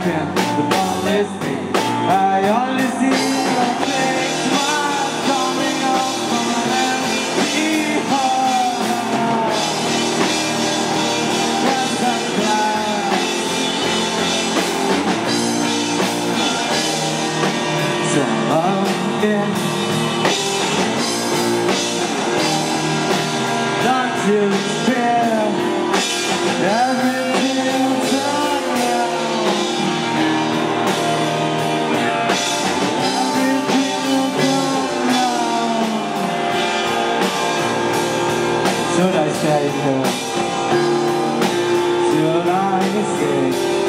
the ball is. I only see your big smile empty heart. Don't you Stay here? Should I stay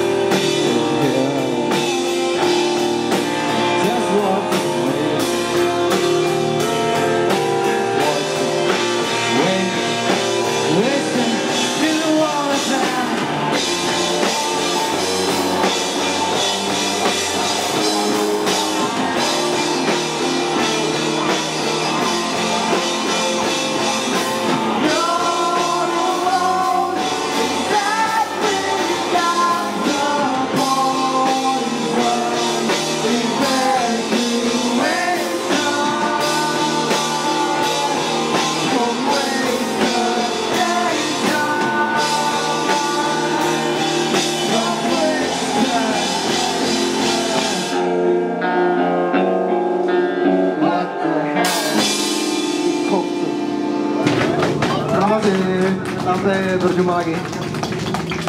Grazie a te, Giorgio Maghi.